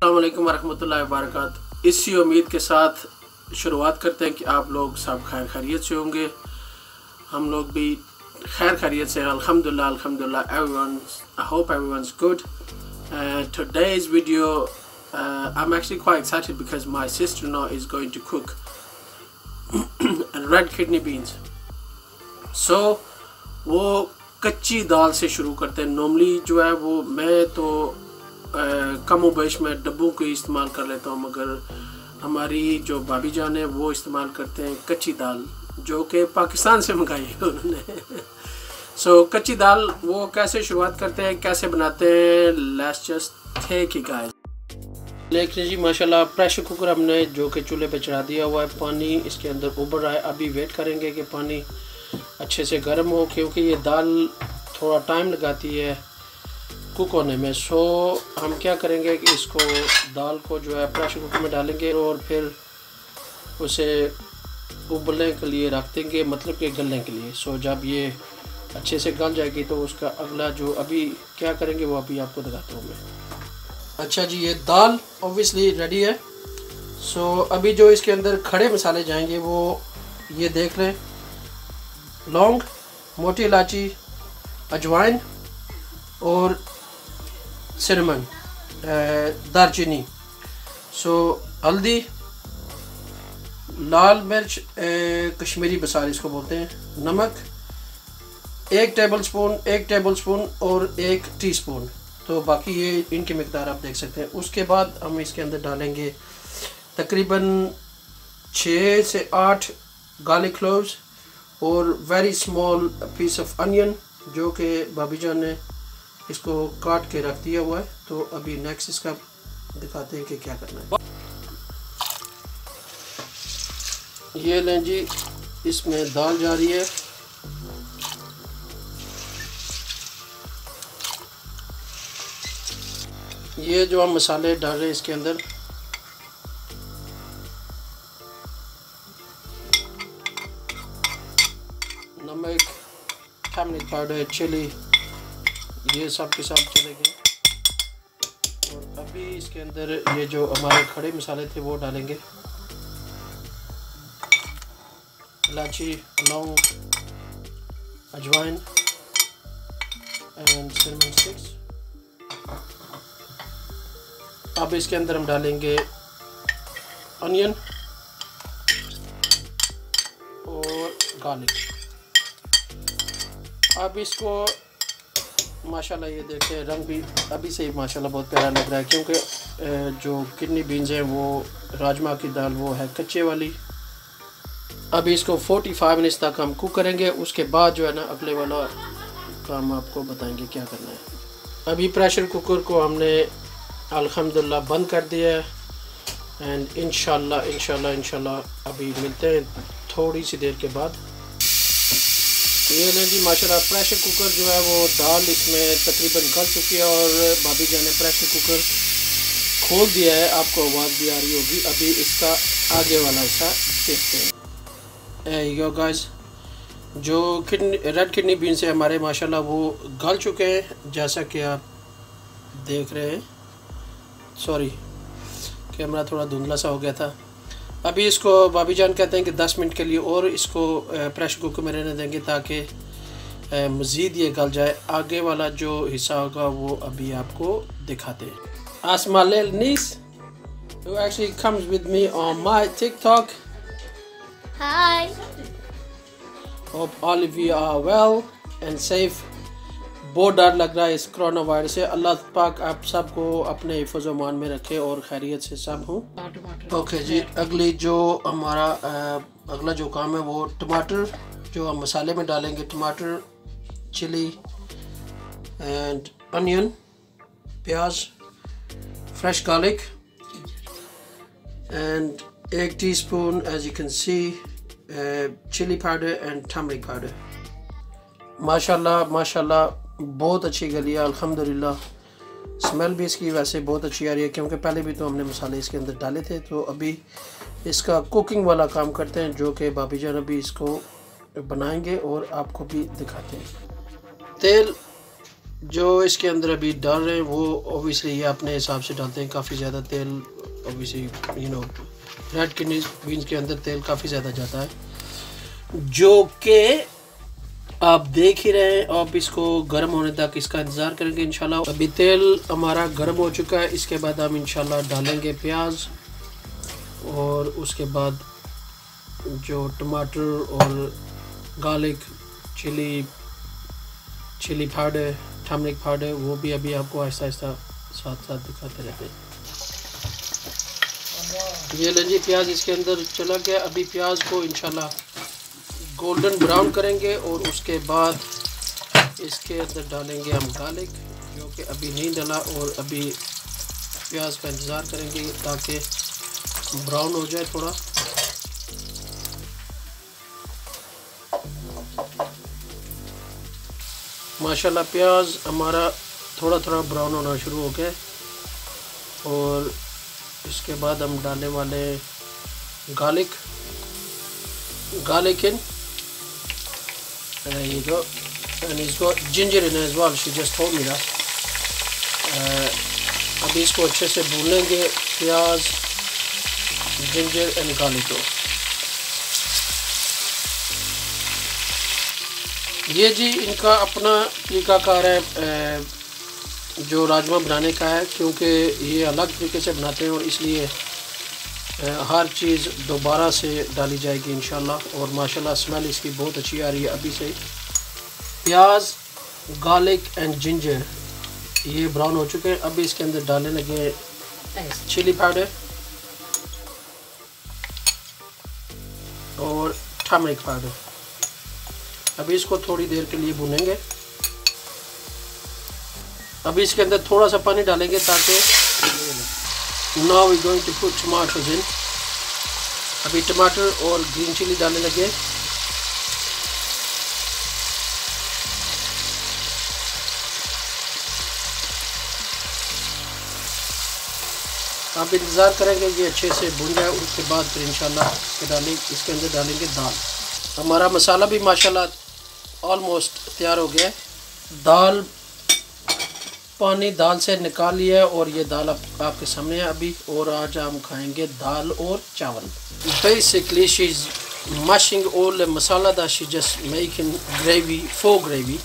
السلام علیکم ورحمۃ اللہ وبرکاتہ۔ اسی امید کے ساتھ شروعات کرتے ہیں کہ آپ لوگ سب خیر خیریت سے ہوں گے۔ ہم لوگ بھی خیر خیریت سے الحمد للہ الحمد للہ everyone I hope everyone's good today's video I am actually quite excited because my sister now is going to cook red kidney beans so وہ کچی دال سے شروع کرتے ہیں۔ نارملی جو ہے وہ میں تو کم و بیش میں ڈبوں کو استعمال کر لیتا ہوں، مگر ہماری جو بابی جان ہے وہ استعمال کرتے ہیں کچی دال، جو کہ پاکستان سے منگائی ہے انہوں نے۔ سو کچی دال وہ کیسے شروعات کرتے ہیں، کیسے بناتے ہیں لیس جسٹ تھے کی گائے لیکن جی ماشاءاللہ پریشر کوکر ہم نے جو کہ چولہے پہ چڑھا دیا ہوا ہے، پانی اس کے اندر ابھر رہا ہے۔ ابھی ویٹ کریں گے کہ پانی اچھے سے گرم ہو، کیونکہ یہ دال تھوڑا ٹائم لگاتی ہے۔ کوک ہونے میں؟ سو ہم کیا کریں گے کہ اس کو دال کو جو ہے پریشر کوکر میں ڈالیں گے اور پھر اسے ابلنے کے لیے رکھ دیں گے مطلب کہ گلنے کے لیے۔ سو جب یہ اچھے سے گل جائے گی تو اس کا اگلا جو ابھی کیا کریں گے وہ ابھی آپ کو دکھاتا ہوں میں۔ اچھا جی یہ دال اوبیسلی ریڈی ہے۔ سو ابھی جو اس کے اندر کھڑے مسالے جائیں گے وہ یہ دیکھ لیں۔ لونگ، موٹی الائچی، اجوائن اور سنمن دار چینی سو، ہلدی، لال مرچ کشمیری بسار اس کو بولتے ہیں۔ نمک، ایک ٹیبل سپون، ایک ٹیبل سپون اور ایک ٹی سپون۔ تو باقی یہ ان کی مقدار آپ دیکھ سکتے ہیں۔ اس کے بعد ہم اس کے اندر ڈالیں گے تقریباً چھ سے آٹھ گارلک کلوز اور very small piece of onion جو کہ بابی جان نے اس کو کاٹ کے رکھ دیا ہوا ہے۔ تو ابھی نیکسٹ اس کا دکھاتے ہیں کہ کیا کرنا ہے۔ یہ لیں جی اس میں دال جا رہی ہے۔ یہ جو ہم مسالے ڈال رہے ہیں اس کے اندر۔ نمک ٹھمرک پاؤڈر، چلی۔ یہ سب کے ساتھ چلے گئے۔ اور ابھی اس کے اندر یہ جو ہمارے کھڑے مسالے تھے وہ ڈالیں گے۔ الائچی لونگ اجوائن اینڈ سنمن سٹکس اب اس کے اندر ہم ڈالیں گے انین اور گارلک اب اس کو ماشاءاللہ یہ دیکھیں رنگ بھی ابھی سے ہی ماشاءاللہ بہت پیارا لگ رہا ہے، کیونکہ جو کڈنی بینز ہیں، وہ راجمہ کی دال، وہ ہے کچے والی۔ ابھی اس کو فورٹی فائیو منٹس تک ہم کوک کریں گے، اس کے بعد جو ہے نا، اگلے والا کام آپ کو بتائیں گے کیا کرنا ہے۔ ابھی پریشر کوکر کو ہم نے الحمدللہ بند کر دیا ہے۔ اینڈ انشاءاللہ انشاءاللہ انشاءاللہ ابھی ملتے ہیں تھوڑی سی دیر کے بعد۔ یہ لیں جی ماشاءاللہ پریشر کوکر جو ہے وہ دال اس میں تقریباً گل چکی ہے اور بابی جان نے پریشر کوکر کھول دیا ہے، آپ کو آواز بھی آ رہی ہوگی۔ ابھی اس کا آگے والا حصہ دیکھتے ہیں۔ یو گائز جو کڈنی، ریڈ کڈنی بینس ہے ہمارے ماشاءاللہ وہ گل چکے ہیں، جیسا کہ آپ دیکھ رہے ہیں۔ سوری، کیمرہ تھوڑا دھندلا سا ہو گیا تھا۔ ابھی اس کو بابی جان کہتے ہیں کہ دس منٹ کے لیے اور اس کو پریشر کوکر میں رہنے دیں گے تاکہ مزید یہ گل جائے آگے والا جو حصہ ہوگا وہ ابھی آپ کو دکھاتے ہیں۔ آسما لیل نیس who actually comes with me on my TikTok. Hi. hope all of you are well and safe. بہت ڈر لگ رہا ہے اس کرونا وائرس سے۔ اللہ پاک آپ سب کو اپنے حفظ و مان میں رکھے اور خیریت سے سب ہوں۔ اوکے جی اگلی جو ہمارا اگلا جو کام ہے وہ ٹماٹر جو ہم مسالے میں ڈالیں گے۔ ٹماٹر، چلی اینڈ انین، پیاز، فریش گارلک، اینڈ ایک teaspoon as you can see chilli powder and turmeric powder. ماشاء اللہ ماشاء اللہ بہت اچھی گلی ہے، الحمدللہ۔ اسمیل بھی اس کی ویسے بہت اچھی آ رہی ہے، کیونکہ پہلے بھی تو ہم نے مسالے اس کے اندر ڈالے تھے۔ تو ابھی اس کا کوکنگ والا کام کرتے ہیں، جو کہ بابی جان ابھی اس کو بنائیں گے اور آپ کو بھی دکھاتے ہیں۔ تیل جو اس کے اندر ابھی ڈال رہے ہیں، وہ اوبیسلی یہ اپنے حساب سے ڈالتے ہیں، کافی زیادہ تیل اوبیسلی یو نو ریڈ کنڈی بینس کے اندر تیل کافی زیادہ جاتا ہے۔ جو کہ آپ دیکھ ہی رہے ہیں، آپ اس کو گرم ہونے تک اس کا انتظار کریں گے انشاءاللہ۔ ابھی تیل ہمارا گرم ہو چکا ہے، اس کے بعد ہم انشاءاللہ ڈالیں گے پیاز اور اس کے بعد جو ٹماٹر اور گارلک چلی چلی پاؤڈر ٹھمرک پاؤڈر وہ بھی ابھی آپ کو آہستہ آہستہ ساتھ ساتھ دکھاتے رہتے ہیں یہ لیں جی پیاز اس کے اندر چلا گیا۔ ابھی پیاز کو انشاءاللہ گولڈن براؤن کریں گے اور اس کے بعد اس کے اندر ڈالیں گے ہم گارلک، جو کہ ابھی نہیں ڈلا اور ابھی پیاز کا انتظار کریں گے تاکہ براؤن ہو جائے تھوڑا۔ ماشاءاللہ پیاز ہمارا تھوڑا تھوڑا براؤن ہونا شروع ہو گیا اور اس کے بعد ہم ڈالنے والے garlic garlic in. So There you go. And he's got ginger in as well. She just told me that. Uh, ابھی اس کو اچھے سے بھونیں گے پیاز جنجر اینڈ گارلک کو یہ جی ان کا اپنا طریقہ کار ہے جو راجمہ بنانے کا ہے کیونکہ یہ الگ طریقے سے بناتے ہیں اور اس لیے ہر چیز دوبارہ سے ڈالی جائے گی انشاءاللہ اور ماشاءاللہ اسمیل اس کی بہت اچھی آ رہی ہے ابھی سے۔ پیاز گارلک اینڈ جنجر یہ براؤن ہو چکے ہیں۔ ابھی اس کے اندر ڈالنے لگے چلی پاؤڈر اور ٹھمرک پاؤڈر۔ ابھی اس کو تھوڑی دیر کے لیے بھونیں گے۔ ابھی اس کے اندر تھوڑا سا پانی ڈالیں گے تاکہ now we're going to put tomatoes in. ابھی ٹماٹر اور گرین چلی ڈالنے لگے آپ انتظار کریں گے یہ اچھے سے بھون جائے اس کے بعد پھر انشاءاللہ ڈالیں اس کے اندر ڈالیں گے دال ہمارا مسالہ بھی ماشاءاللہ آلموسٹ تیار ہو گیا ہے دال پانی دال سے نکال لیا ہے اور یہ دال آپ کے سامنے ہے ابھی، اور آج ہم کھائیں گے دال اور چاول۔ Basically she is missing all masala the she just making gravy for gravy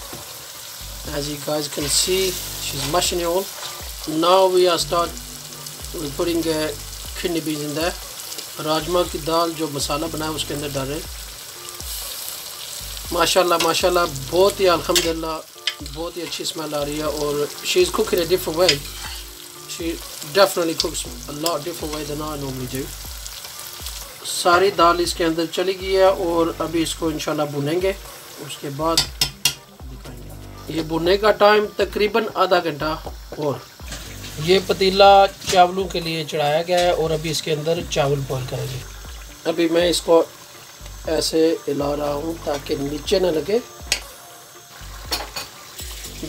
as you guys can see she is missing all now we are start putting کھنڈی beans in there rajma کی دال جو مسالہ بنا ہے اس کے اندر ڈال رہے ماشاء اللہ ماشاء اللہ بہت ہی الحمد للہ بہت ہی اچھی اسمیل آ رہی ہے اور she is cook a different way she definitely cooks Allah different way دنا نارملی جو ساری دال اس کے اندر چلی گئی ہے اور ابھی اس کو انشاءاللہ بھونیں گے، اس کے بعد دکھائیں گے۔ یہ بھوننے کا ٹائم تقریباً آدھا گھنٹہ اور یہ پتیلا چاولوں کے لیے چڑھایا گیا ہے اور ابھی اس کے اندر چاول بوائل کریں گے۔ ابھی میں اس کو ایسے ہلا رہا ہوں تاکہ نیچے نہ لگے۔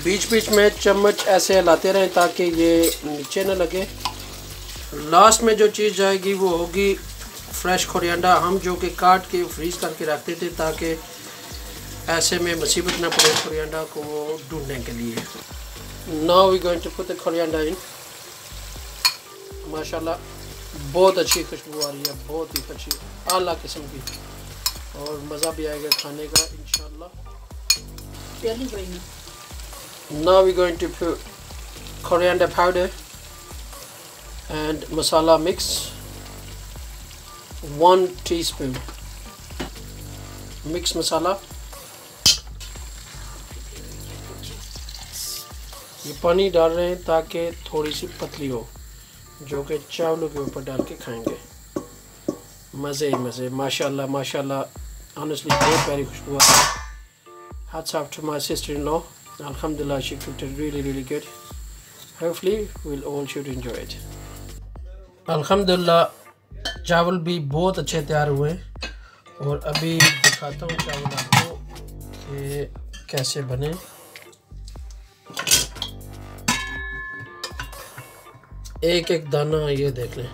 بیچ بیچ میں چمچ ایسے ہلاتے رہیں تاکہ یہ نیچے نہ لگے۔ لاسٹ میں جو چیز جائے گی وہ ہوگی فریش کھوریانڈا ہم جو کہ کاٹ کے فریز کر کے رکھتے تھے تاکہ ایسے میں مصیبت نہ پڑے کھوریانڈا کو ڈھونڈنے کے لیے۔ Now we going to put coriander in ماشاء اللہ بہت اچھی خوشبو آ رہی ہے، بہت ہی اچھی، اعلیٰ قسم کی۔ اور مزہ بھی آئے گا کھانے کا انشاءاللہ۔ Now we're going to put coriander powder and masala mix. One teaspoon. Mix masala. یہ پانی ڈال رہے ہیں تاکہ تھوڑی سی پتلی ہو جو کہ چاولوں کے اوپر ڈال کے کھائیں گے مزے ہی مزے ماشاء اللہ ماشاء اللہ آنیسٹلی بہت پیاری خوشبو آتا ہے hats off to my sister in law Alhamdulillah she cooked it really really good. Hopefully we'll all should enjoy it. الحمدللہ چاول بھی بہت اچھے تیار ہوئے اور ابھی دکھاتا ہوں چاول آپ کو کہ کیسے بنے ایک ایک دانہ یہ دیکھ لیں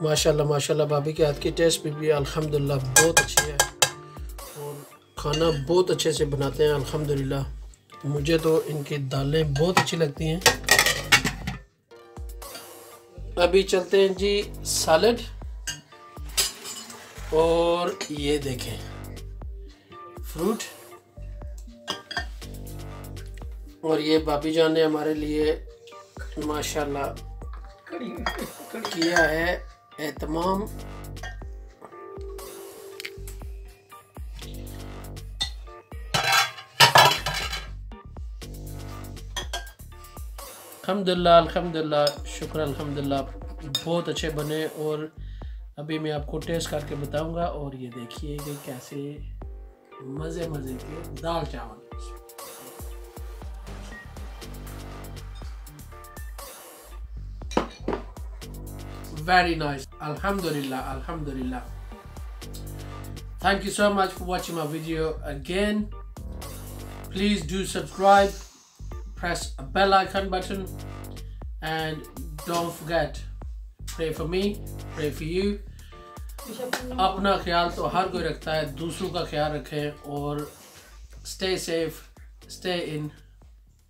ماشاءاللہ ماشاءاللہ بابی کے ہاتھ کی ٹیسٹ بھی بھی الحمدللہ بہت اچھی ہے اور کھانا بہت اچھے سے بناتے ہیں الحمدللہ مجھے تو ان کی دالیں بہت اچھی لگتی ہیں۔ ابھی چلتے ہیں جی سالڈ۔ اور یہ دیکھیں۔ فروٹ۔ اور یہ بابی جان نے ہمارے لیے ماشاءاللہ کیا ہے۔ اہتمام الحمدللہ الحمدللہ، شکر الحمدللہ، بہت اچھے بنے اور ابھی میں آپ کو ٹیسٹ کر کے بتاؤں گا اور یہ دیکھیے کہ کیسے مزے مزے کے دال چاول۔ ویری نائس الحمدللہ الحمدللہ۔ Thank you so much for watching my video again. Please do subscribe اپنا خیال تو ہر کوئی رکھتا ہے دوسروں کا خیال رکھیں اور stay safe stay in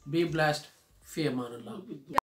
be blessed فی ایمان اللہ